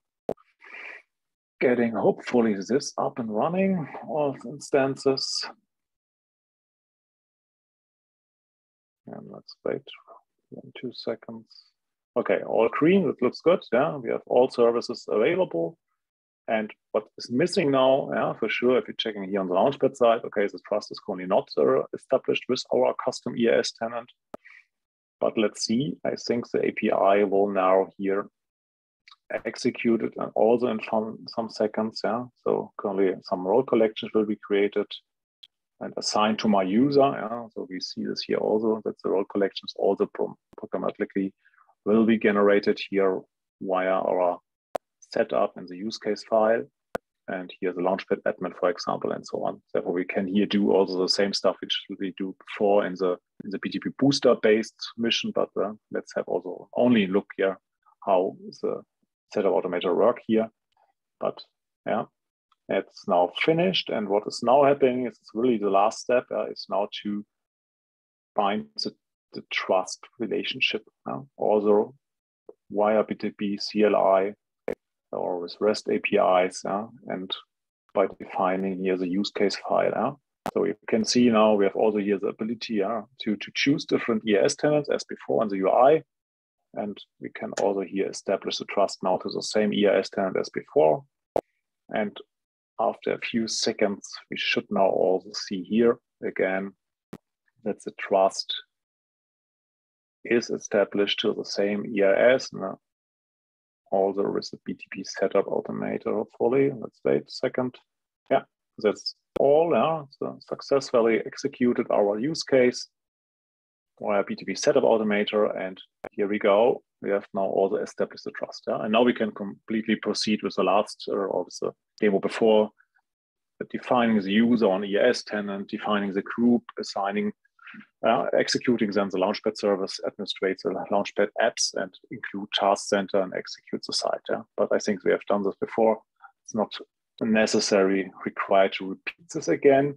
getting hopefully this up and running all instances. And let's wait one, two seconds. Okay, all green, it looks good. Yeah, we have all services available. And what is missing now, yeah, for sure, if you're checking here on the Launchpad side, okay, the trust is currently not uh, established with our custom IAS tenant. But let's see, I think the API will now here execute it and also in some, some seconds, yeah. So currently some role collections will be created and assigned to my user. Yeah? So we see this here also that the role collections also programmatically will be generated here via our setup in the use case file. And here the Launchpad admin, for example, and so on. Therefore, we can here do also the same stuff which we do before in the in the BTP booster based mission. But uh, let's have also only look here how the setup automator work here. But yeah, it's now finished. And what is now happening is really the last step uh, is now to bind the, the trust relationship. Uh, also via BTP CLI or with REST APIs uh, and by defining here the use case file. Uh. So you can see now we have also here the ability uh, to, to choose different IAS tenants as before on the UI. And we can also here establish the trust now to the same IAS tenant as before. And after a few seconds, we should now also see here again that the trust is established to the same IAS. Now, uh, also with the BTP setup automator, hopefully. Let's wait a second. Yeah, that's all. Yeah, so successfully executed our use case via BTP setup automator. And here we go. We have now also established the trust. Yeah? And now we can completely proceed with the last uh, or with the demo before defining the user on IAS tenant, defining the group, assigning, uh, executing then the Launchpad service, administrate the Launchpad apps and include task center and execute the site. Yeah? But I think we have done this before. It's not necessary required to repeat this again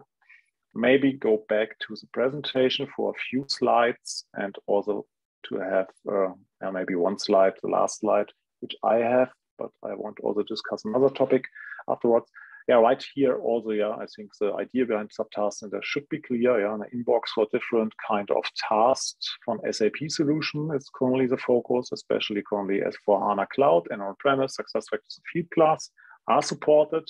maybe go back to the presentation for a few slides and also to have uh, maybe one slide, the last slide, which I have, but I want to also discuss another topic afterwards. Yeah, right here also, yeah, I think the idea behind subtasks and center should be clear. Yeah, an inbox for different kind of tasks from SAP solution is currently the focus, especially currently as for HANA Cloud and on-premise SuccessFactors Fieldglass are supported.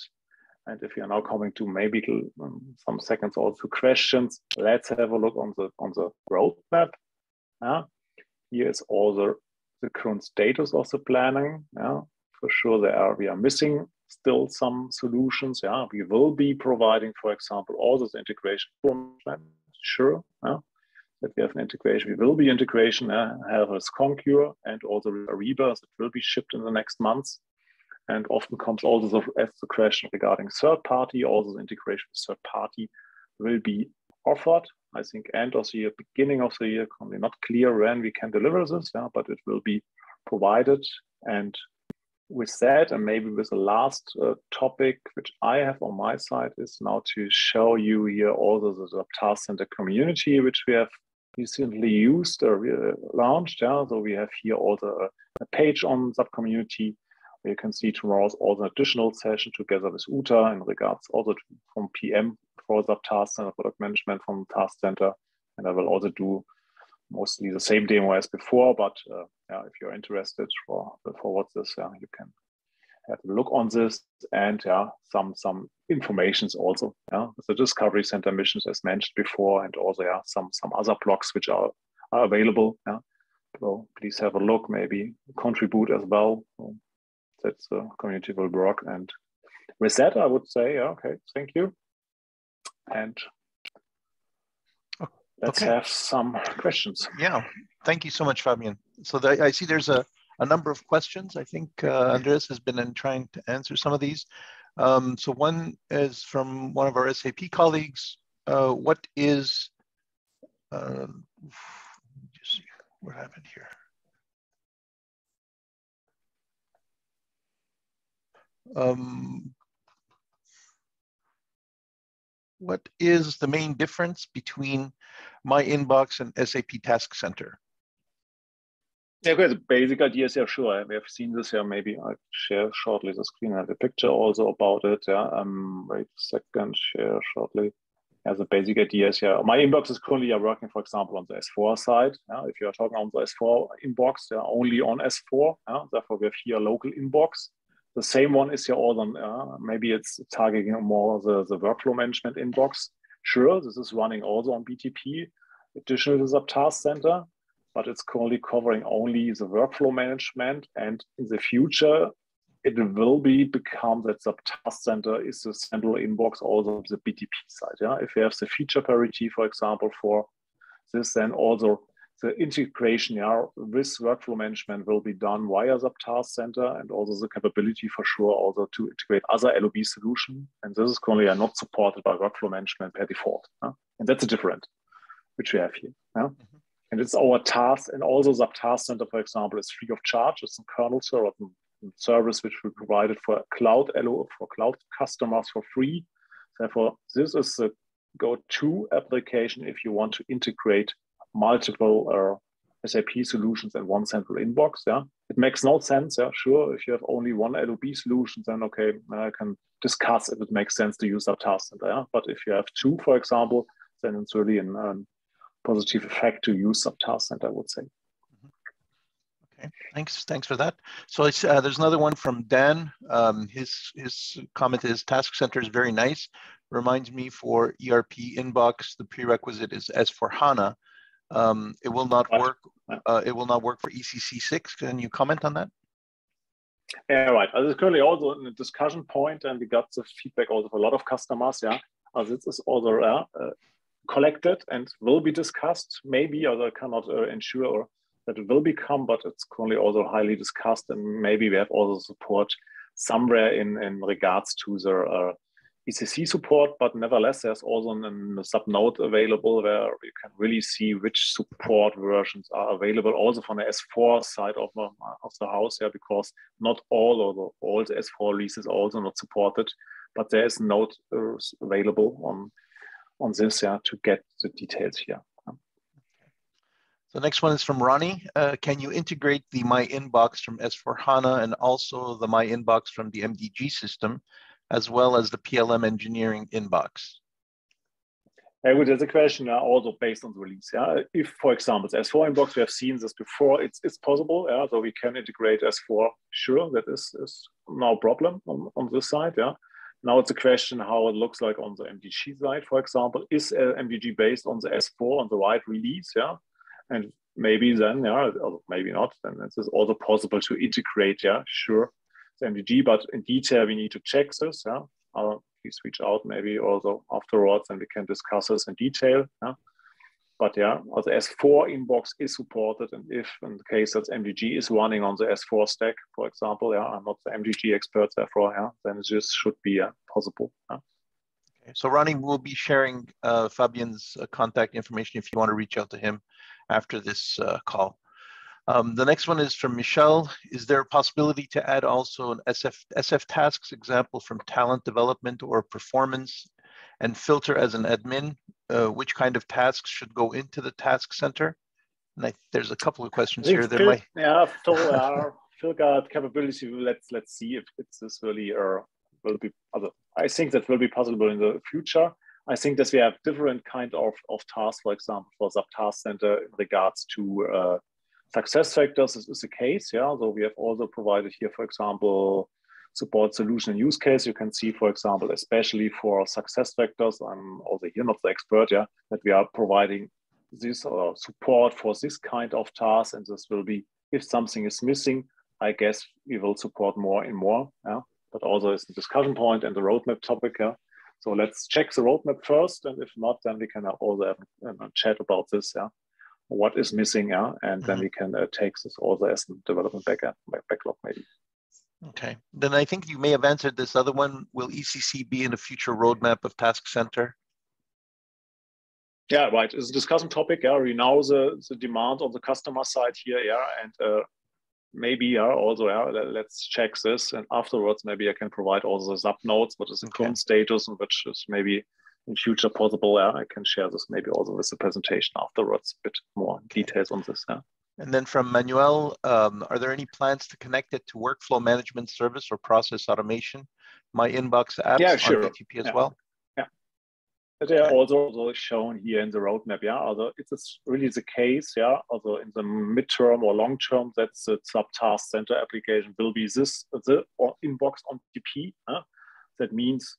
And if you're now coming to maybe um, some seconds also questions, let's have a look on the on the roadmap. Yeah. Here is all the, the current status of the planning. Yeah. For sure, there are we are missing still some solutions. Yeah, we will be providing, for example, all this integration. Sure, yeah, that we have an integration. We will be integration. Yeah, have a Concur and also Ariba that will be shipped in the next months. And often comes also as the question regarding third party, also the integration with third party will be offered. I think end of the year, beginning of the year, currently not clear when we can deliver this, yeah, but it will be provided. And with that, and maybe with the last uh, topic which I have on my side is now to show you here also the, task center community which we have recently used or uh, launched. Yeah, so we have here also a, a page on SAP Community you can see tomorrow's also an additional session together with Uta in regards also to, from PM for the task center product management from task center. And I will also do mostly the same demo as before, but uh, yeah, if you're interested for forward this, yeah, you can have a look on this and yeah, some some informations also. Yeah, the Discovery Center missions as mentioned before, and also yeah, some some other blocks which are, are available. Yeah. So please have a look, maybe contribute as well. So that's the community will work. And with that, I would say, okay, thank you and let's okay. have some questions. Yeah, thank you so much, Fabian. So the, I see there's a, a number of questions. I think uh, Andreas has been trying to answer some of these. Um, so one is from one of our SAP colleagues. Uh, what is, uh, just see what happened here. Um, what is the main difference between my inbox and SAP Task Center? Yeah, okay, the basic idea is yeah, sure. We have seen this here. Maybe I'll share shortly the screen. and the picture also about it. Yeah. Um, wait a second, share shortly. Yeah, the basic idea is yeah. My inbox is currently yeah, working, for example, on the S4 side. Yeah, if you are talking on the S4 inbox, yeah, only on S4. Yeah, therefore we have here local inbox. The same one is also on, uh, maybe it's targeting more the, the workflow management inbox. Sure, this is running also on BTP, additional to the task center but it's currently covering only the workflow management. And in the future, it will be become that the task center is the central inbox also of the BTP side. Yeah, if you have the feature parity, for example, for this, then also the integration yeah, with workflow management will be done via the task center and also the capability for sure also to integrate other LOB solution. And this is currently not supported by workflow management per default. Yeah? And that's a different, which we have here. Yeah? Mm -hmm. And it's our task, and also the Task Center, for example, is free of charge. It's a kernel server service which we provided for cloud LO for cloud customers for free. Therefore, this is the go-to application if you want to integrate multiple uh, SAP solutions in one central inbox. Yeah, it makes no sense. Yeah, sure. If you have only one LOB solution, then okay, I can discuss if it makes sense to use that task center. Yeah, but if you have two, for example, then it's really a um, positive effect to use SAP Task Center, I would say. Okay, thanks. Thanks for that. So uh, there's another one from Dan. Um, his his comment is Task Center is very nice. Reminds me for ERP inbox, the prerequisite is S/4HANA. Um, it will not work. Uh, it will not work for ECC6. Can you comment on that? Yeah, right. Uh, it's currently also a discussion point, and we got the feedback also from a lot of customers. Yeah, as this is also uh, collected and will be discussed, maybe, although I cannot uh, ensure that it will become, but it's currently also highly discussed. And maybe we have also support somewhere in, in regards to the uh, ECC support, but nevertheless, there's also a SAP Note available where you can really see which support versions are available also from the S4 side of, of the house, yeah, because not all of the, all the S4 releases are also not supported, but there is node uh, available on on this yeah, to get the details here. The next one is from Ronnie. Uh, can you integrate the My Inbox from S/4HANA and also the My Inbox from the MDG system, as well as the PLM engineering inbox? I would there's a question uh, also based on the release. Yeah, if for example the S4 inbox, we have seen this before. It's it's possible. Yeah, so we can integrate S4. Sure, that is is no problem on, on this side. Yeah, now it's a question how it looks like on the MDG side, for example. Is uh, MDG based on the S4 on the right release? Yeah. And maybe then, yeah, maybe not, then it is also possible to integrate, yeah, sure, MDG, but in detail, we need to check this. Yeah. Uh, please reach out maybe also afterwards and we can discuss this in detail. Yeah. But yeah, the S4 inbox is supported. And if in the case that MDG is running on the S4 stack, for example, yeah, I'm not the MDG expert, therefore, yeah, then this should be uh, possible. Yeah. Okay. So Ronnie will be sharing uh, Fabian's uh, contact information if you want to reach out to him after this uh, call. Um, the next one is from Michelle. Is there a possibility to add also an SF, SF tasks example from talent development or performance and filter as an admin uh, which kind of tasks should go into the task center? And I, there's a couple of questions here. That might... Yeah, so our filter capability. Let's let's see if it's this really uh, will be. I think that will be possible in the future. I think that we have different kind of, of tasks, for example, for the task center in regards to uh, SuccessFactors. This is the case, yeah. So we have also provided here, for example, support solution use case. You can see, for example, especially for SuccessFactors, I'm also here not the expert, yeah, that we are providing this uh, support for this kind of task. And this will be, if something is missing, I guess we will support more and more. Yeah? But also it's a discussion point and the roadmap topic. Yeah? So let's check the roadmap first. And if not, then we can also have a chat about this. Yeah? What is missing? Yeah? And mm -hmm. then mm-hmm. we can uh, take this also as a development back backlog maybe. Okay, then I think you may have answered this other one. Will ECC be in a future roadmap of Task Center? Yeah, right. It's a discussion topic. Yeah, we know the, the demand on the customer side here. Yeah, and uh, maybe yeah, also yeah, let's check this, and afterwards maybe I can provide also the SAP Notes, what is the okay. current status, and which is maybe in future possible. Yeah, I can share this maybe also with the presentation afterwards, a bit more details on this. Yeah. And then from Manuel, um, are there any plans to connect it to workflow management service or process automation? My inbox apps yeah, sure. on BTP as yeah. well? Yeah. They are also, also shown here in the roadmap. Yeah, although it's really the case. Yeah, although in the midterm or long term, that the subtask center application will be this the inbox on BTP. Huh? That means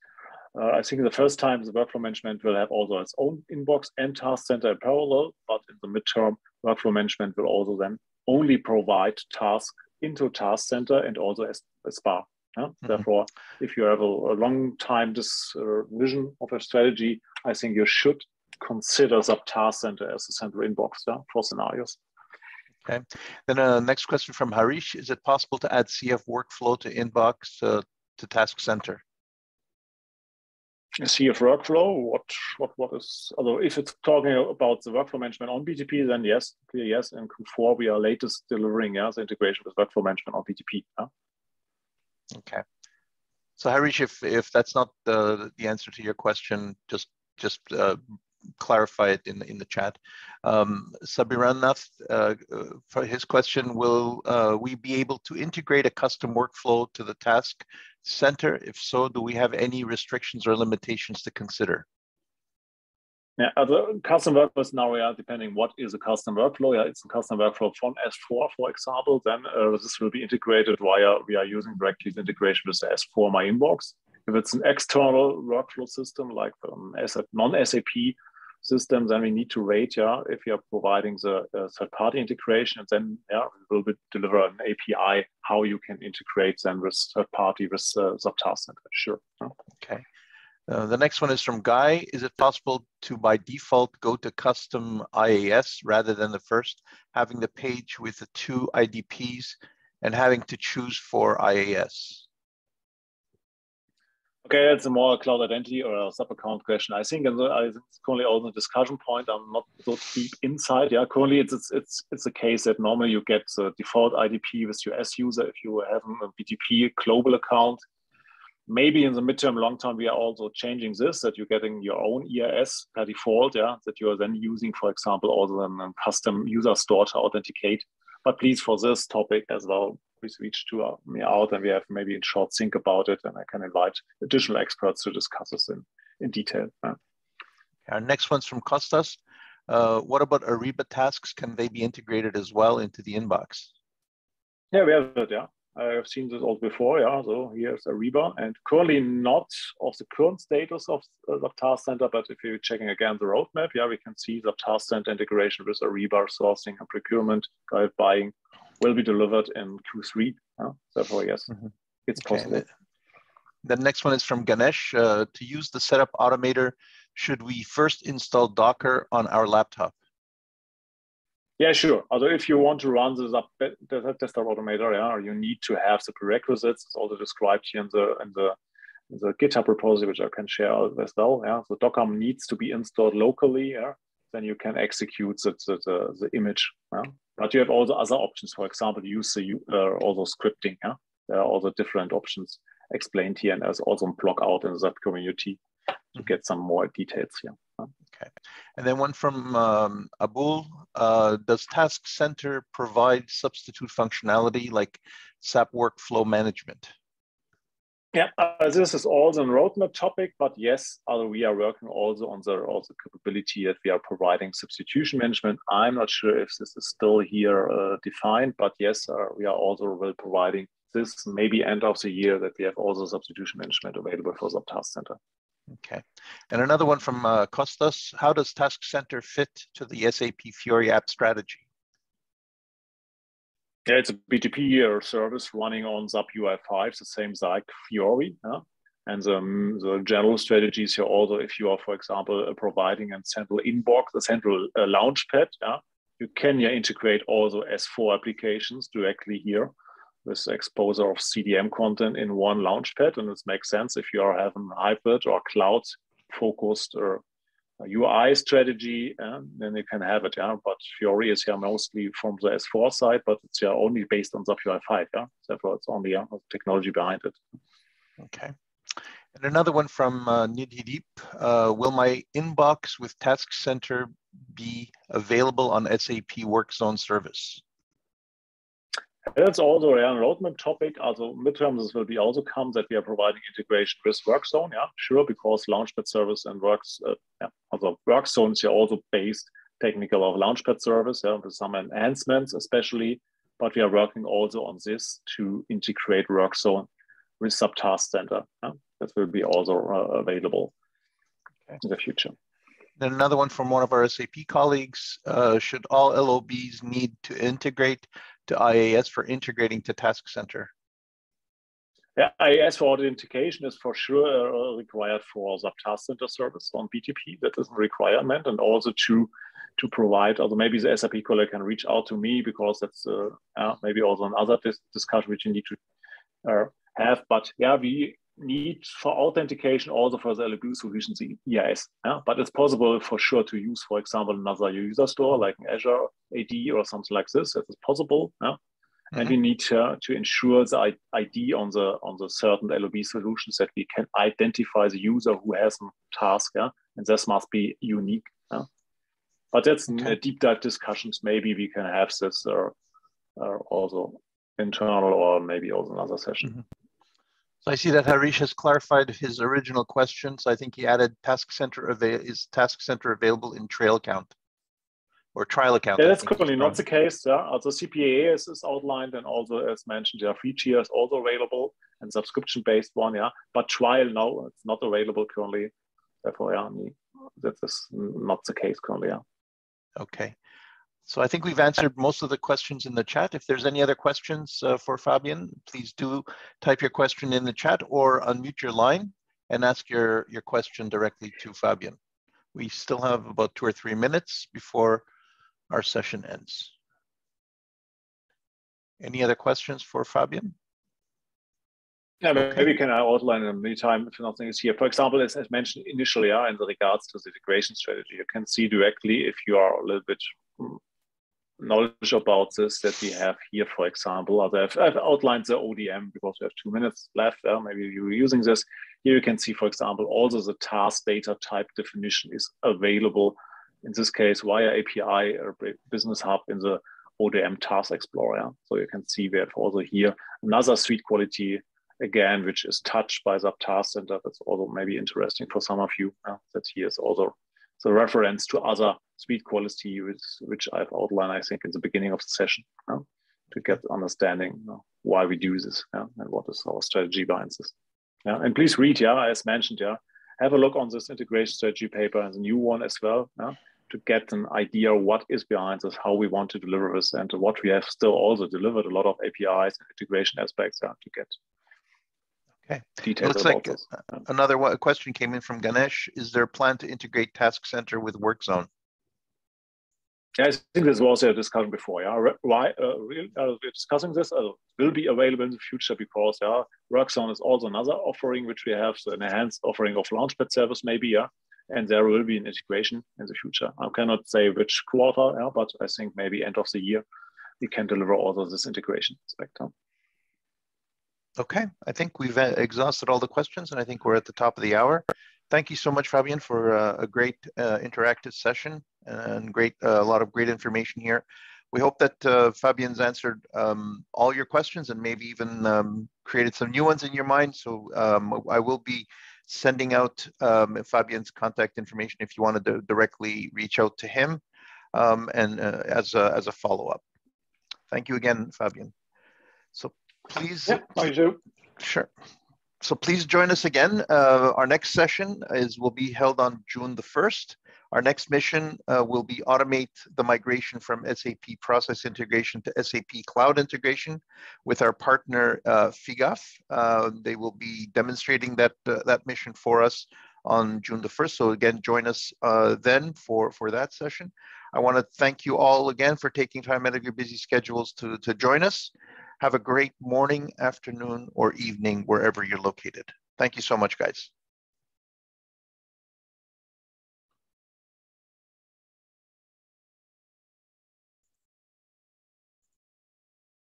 uh, I think the first time the workflow management will have also its own inbox and task center in parallel, but in the midterm, workflow management will also then only provide task into task center and also as a spa. Yeah? Mm-hmm. Therefore, if you have a, a long time this uh, vision of a strategy, I think you should consider the task center as a central inbox yeah, for scenarios. Okay. Then uh, next question from Harish: Is it possible to add CF workflow to inbox uh, to task center? CF workflow, what what what is although if it's talking about the workflow management on BTP, then yes, clear yes. In Q4 we are latest delivering yeah, the integration with workflow management on BTP. Yeah? Okay. So Harish, if if that's not the the answer to your question, just just uh, clarify it in in the chat. Um, Sabiranath, uh, for his question, will uh, we be able to integrate a custom workflow to the task center? If so, do we have any restrictions or limitations to consider? Yeah, the custom workflows now, yeah, depending what is a custom workflow. Yeah, it's a custom workflow from S4, for example. Then uh, this will be integrated via, we are using directly the integration with S4 My Inbox. If it's an external workflow system like um, non-SAP system, then we need to rate yeah, if you are providing the uh, third-party integration, and then yeah, we will deliver an API how you can integrate then with third-party with uh, SAP Task Center. Sure. Okay. Uh, the next one is from Guy. Is it possible to, by default, go to custom IAS rather than the first, having the page with the two IDPs and having to choose for IAS? Okay, that's a more cloud identity or a sub-account question. I think uh, and it's currently also a discussion point. I'm not so deep inside. Yeah, currently it's it's it's it's a case that normally you get the default IDP with your S user if you have a BTP global account maybe in the midterm, long term, we are also changing this that you're getting your own IAS by default, yeah, that you are then using, for example, also a custom user store to authenticate. But please, for this topic as well, please reach to uh, me out and we have maybe in short think about it and I can invite additional experts to discuss this in, in detail. Yeah. Our next one's from Costas. Uh, what about Ariba tasks? Can they be integrated as well into the inbox? Yeah, we have it, yeah. I've seen this all before, yeah. So here's Ariba, and currently not of the current status of uh, the task center, but if you're checking again the roadmap, yeah, we can see the task center integration with Ariba sourcing and procurement, guide buying will be delivered in Q3. Yeah? Therefore, yes, mm -hmm. it's possible. The next one is from Ganesh. Uh, to use the setup automator, should we first install Docker on our laptop? Yeah, sure. Although if you want to run this up the desktop automator, yeah, you need to have the prerequisites. It's also described here in the in the in the GitHub repository, which I can share as well. Yeah, so Docker needs to be installed locally. Yeah, then you can execute the the, the, the image. Yeah? but you have also other options. For example, use the uh, also scripting. Yeah, there are also different options explained here, and there's also a blog out in that community to mm-hmm. get some more details here. Okay. And then one from um, Abul. Uh, does Task Center provide substitute functionality like SAP Workflow Management? Yeah, uh, this is also a roadmap topic, but yes, uh, we are working also on the also capability that we are providing substitution management. I'm not sure if this is still here uh, defined, but yes, uh, we are also will providing this maybe end of the year that we have also substitution management available for the Task Center. Okay. And another one from uh, Costas. How does Task Center fit to the SAP Fiori app strategy? Yeah, it's a BTP service running on SAP UI5, the same like Fiori. Yeah? And the, um, the general strategies here also, if you are, for example, uh, providing a central inbox, a central uh, launchpad, yeah, you can yeah, integrate also S4 applications directly here with exposure of CDM content in one launchpad. And it makes sense if you are having hybrid or cloud focused or UI strategy, um, then you can have it. Yeah, but Fiori is here mostly from the S4 side, but it's yeah only based on SAP UI5. Yeah, therefore it's only yeah, technology behind it. Okay. And another one from uh, Nidhi uh, will my inbox with Task Center be available on SAP Work Zone service? That's also a roadmap topic. Also midterm, this will be also come that we are providing integration with WorkZone. Yeah, sure, because Launchpad service and Works, uh, yeah, also WorkZone is also based technical of Launchpad service, yeah, with some enhancements especially. But we are working also on this to integrate WorkZone with Subtask Task Center. Yeah? That will be also uh, available okay. in the future. Then another one from one of our SAP colleagues, uh, should all LOBs need to integrate to IAS for integrating to Task Center? Yeah, IAS for authentication is for sure uh, required for the Task Center service on BTP. That is a requirement, and also to to provide. Although maybe the SAP colleague can reach out to me because that's uh, uh, maybe also another dis discussion which you need to uh, have. But yeah, we need for authentication also for the LOB solutions the IAS. Yeah? But it's possible for sure to use, for example, another user store like an Azure AD or something like this. That is possible. Yeah? Mm-hmm. And we need to, to ensure the ID on the on the certain LOB solutions that we can identify the user who has a task. Yeah? And this must be unique. Yeah? But that's okay. deep dive discussions. Maybe we can have this uh, uh, also internal or maybe also another session. Mm-hmm. So I see that Harish has clarified his original question. So I think he added task center is task center available in trail count or trial account. Yeah, that's currently not the case. Yeah, also CPA is, is outlined and also as mentioned, yeah, free tier is also available and subscription based one. Yeah, but trial no, it's not available currently. Therefore, yeah, that is not the case currently. Yeah. Okay. So I think we've answered most of the questions in the chat. If there's any other questions uh, for Fabian, please do type your question in the chat or unmute your line and ask your, your question directly to Fabian. We still have about two or three minutes before our session ends. Any other questions for Fabian? Yeah, maybe can I outline in the meantime if nothing is here. For example, as, as mentioned initially, yeah, in the regards to the integration strategy, you can see directly if you are a little bit knowledge about this that we have here, for example. I've, I've outlined the ODM because we have two minutes left. Uh, maybe you're using this. Here you can see, for example, also the task data type definition is available, in this case, via API or Business Hub in the ODM Task Explorer. So you can see we have also here another suite quality again, which is touched by the task center. That's also maybe interesting for some of you. Uh, that here is also the reference to other suite quality, which, which I've outlined, I think, in the beginning of the session uh, to get understanding uh, why we do this and what is our strategy behind this. Yeah, and please read, yeah, as mentioned, yeah, have a look on this integration strategy paper and the new one as well, yeah, to get an idea what is behind this, how we want to deliver this, and what we have still also delivered a lot of APIs and integration aspects yeah, to get Okay. Details looks like this. another question came in from Ganesh. Is there a plan to integrate Task Center with WorkZone? Yeah, I think this was a discussion before. Yeah, why uh, we're discussing this uh, will be available in the future because yeah, WorkZone is also another offering which we have, so an enhanced offering of Launchpad service maybe. Yeah, and there will be an integration in the future. I cannot say which quarter, yeah, but I think maybe end of the year we can deliver also this integration aspect. Huh? Okay, I think we've uh, exhausted all the questions and I think we're at the top of the hour. Thank you so much, Fabian, for uh, a great uh, interactive session and great uh, a lot of great information here. We hope that uh, Fabian's answered um, all your questions and maybe even um, created some new ones in your mind. So um, I will be sending out um, Fabian's contact information if you wanted to directly reach out to him um, and uh, as a, as a follow-up. Thank you again, Fabian. So please. Yeah. Sure. So please join us again. Uh, our next session is will be held on June the 1st. Our next mission uh, will be automate the migration from SAP process integration to SAP cloud integration with our partner uh, FIGAF. Uh, they will be demonstrating that, uh, that mission for us on June the 1st. So again, join us uh, then for, for that session. I want to thank you all again for taking time out of your busy schedules to, to join us. Have a great morning, afternoon, or evening, wherever you're located. Thank you so much, guys.